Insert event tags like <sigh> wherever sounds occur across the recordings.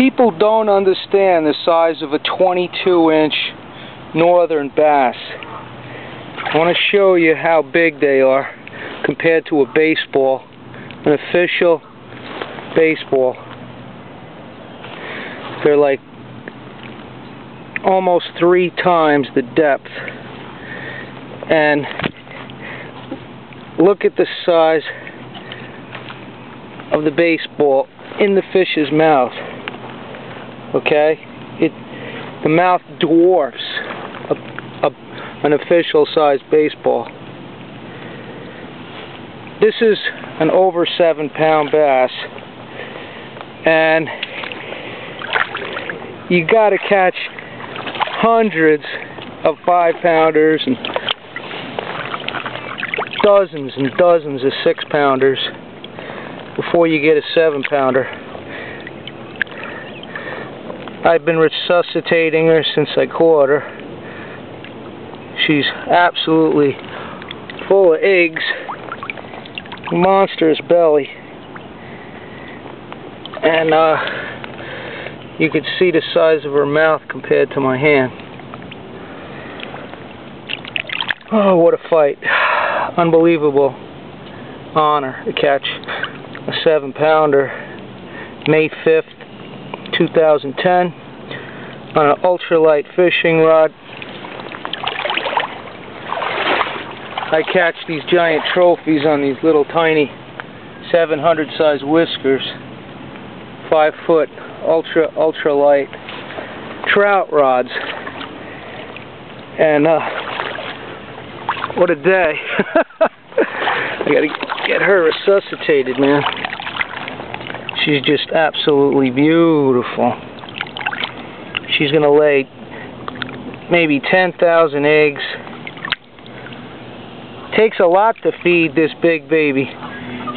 People don't understand the size of a 22 inch northern bass. I want to show you how big they are compared to a baseball, an official baseball. They're like almost three times the depth. And look at the size of the baseball in the fish's mouth. Okay? It the mouth dwarfs a, a, an official sized baseball. This is an over seven pound bass and you got to catch hundreds of five pounders and dozens and dozens of six pounders before you get a seven pounder. I've been resuscitating her since I caught her. She's absolutely full of eggs, monstrous belly, and uh, you can see the size of her mouth compared to my hand. Oh, what a fight. Unbelievable honor to catch a seven pounder May 5th, 2010 on an ultralight fishing rod. I catch these giant trophies on these little tiny 700 size whiskers, 5 foot ultra ultralight trout rods. And uh, what a day. <laughs> I gotta get her resuscitated, man. She's just absolutely beautiful. She's gonna lay maybe 10,000 eggs. Takes a lot to feed this big baby.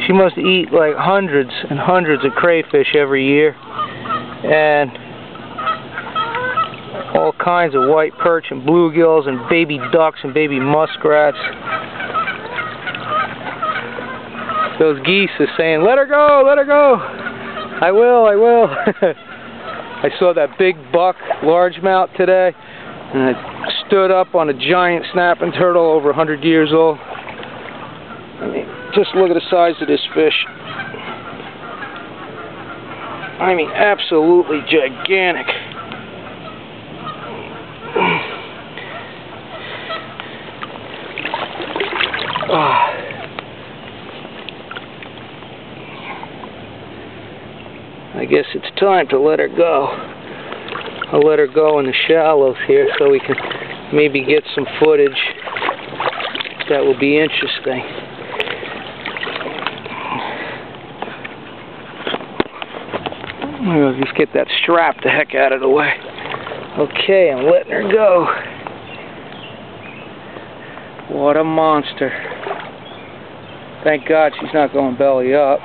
She must eat like hundreds and hundreds of crayfish every year. And all kinds of white perch and bluegills and baby ducks and baby muskrats. Those geese are saying, let her go, let her go. I will, I will. <laughs> I saw that big buck largemouth today, and I stood up on a giant snapping turtle over 100 years old. I mean, just look at the size of this fish. I mean, absolutely gigantic. oh. <clears throat> I guess it's time to let her go. I'll let her go in the shallows here so we can maybe get some footage that will be interesting. I'll just get that strap the heck out of the way. Okay, I'm letting her go. What a monster. Thank God she's not going belly up.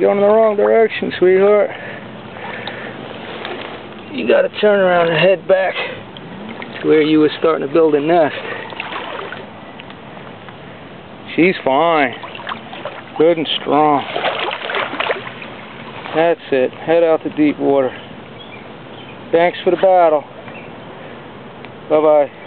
Going in the wrong direction, sweetheart. You gotta turn around and head back to where you were starting to build a nest. She's fine. Good and strong. That's it. Head out to deep water. Thanks for the battle. Bye-bye.